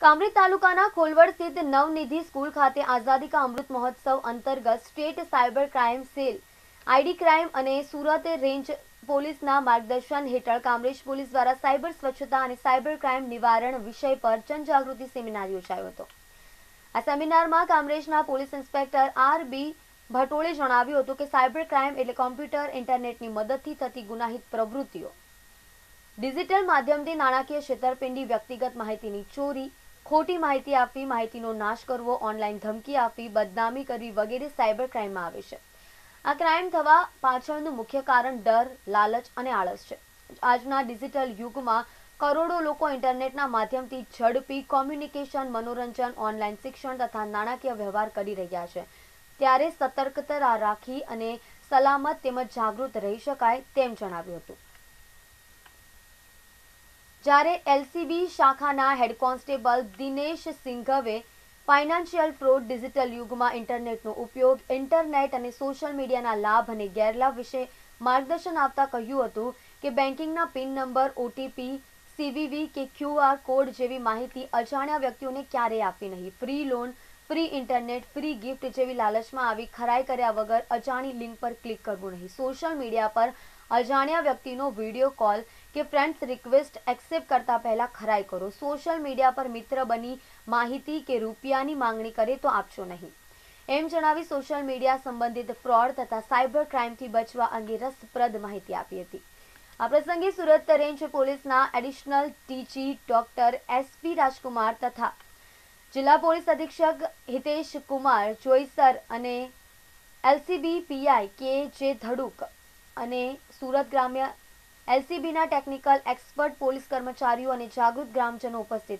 કામરેજ તાલુકાના કોલવડ સ્થિત નવનિધિ સ્કૂલ ખાતે આઝાદી કા અમૃત મહોત્સવ અંતર્ગત state cyber crime cell, ID crime અને સુરત રેન્જ પોલીસના માર્ગદર્શન હેઠળ કામરેજ પોલીસ દ્વારા સાયબર સ્વચ્છતા અને સાયબર ક્રાઇમ નિવારણ વિષય પર જનજાગૃતિ સેમિનાર યોજાયો હતો. આ સેમિનારમાં કામરેજના પોલીસ ઇન્સ્પેક્ટર આર બી ભટોળે જણાવ્યું હતું કે સાયબર ક્રાઇમ એટલે કોમ્પ્યુટર ઇન્ટરનેટની મદદથી થતી ગુનાહિત પ્રવૃત્તિઓ. ડિજિટલ માધ્યમથી નાણાકીય છેતરપિંડી વ્યક્તિગત માહિતીની ચોરી ખોટી માહિતી આપવી, માહિતીનો નાશ કરવો ઓનલાઈન ધમકી આપવી, બદનામી કરવી વગેરે સાયબર ક્રાઇમમાં આવે છે. આ ક્રાઇમ થવા પાછળનું મુખ્ય કારણ ડર, લાલચ અને આળસ છે. આજના ડિજિટલ યુગમાં કરોડો લોકો ઇન્ટરનેટના માધ્યમથી ઝડપી કોમ્યુનિકેશન, મનોરંજન ઓનલાઈન શિક્ષણ તથા નાણાકીય વ્યવહાર કરી રહ્યા છે. ત્યારે સતર્કતા રાખી અને સલામત તેમજ જાગૃત રહી શકાય તેમ જણાવ્યું હતું. જ્યારે એલસીબી શાખાના હેડ કોન્સ્ટેબલ દિનેશ સિંઘવે ફાઇનાન્શિયલ ફ્રોડ ડિજિટલ યુગમાં ઇન્ટરનેટનો ઉપયોગ, ઇન્ટરનેટ અને સોશિયલ મીડિયાના લાભ અને ગેરલાભ વિશે માર્ગદર્શન આપતા કહ્યું હતું કે બેન્કિંગના પિન નંબર, ઓટીપી, સીવીવી કે ક્યુઆર કોડ જેવી માહિતી અજાણ્યા વ્યક્તિઓને ક્યારેય આપવી નહીં. Free loan free internet free gift જેવી લાલચમાં આવી ખરાઈ કર્યા વગર અજાણી લિંક પર ક્લિક કરવું નહીં. સોશિયલ મીડિયા પર અજાણ્યા વ્યક્તિનો વીડિયો કોલ કે ફ્રેન્ડ્સ રિક્વેસ્ટ એક્સેપ્ટ કરતા પહેલા ખરાઈ કરો. સોશિયલ મીડિયા પર મિત્ર બની માહિતી કે રૂપિયાની માંગણી કરે તો આપશો નહીં. એમ જણાવી સોશિયલ મીડિયા સંબંધિત ફ્રોડ તથા સાયબર ક્રાઇમથી બચવા અંગે રસપ્રદ માહિતી આપી હતી. આ પ્રસંગે સુરત રેન્જ પોલીસના એડિશનલ ટીચી ડોક્ટર એસપી રાજકુમાર તથા જિલ્લા પોલીસ અધિક્ષક હિતેશ કુમાર જોઈસર અને એલસીબી પીઆઈ કે જે ધડુક અને સુરત ગ્રામ્ય, એલસીબીના ટેકનિકલ એક્સપર્ટ, પોલીસ કર્મચારીઓ અને જાગૃત ગ્રામજનો ઉપસ્થિત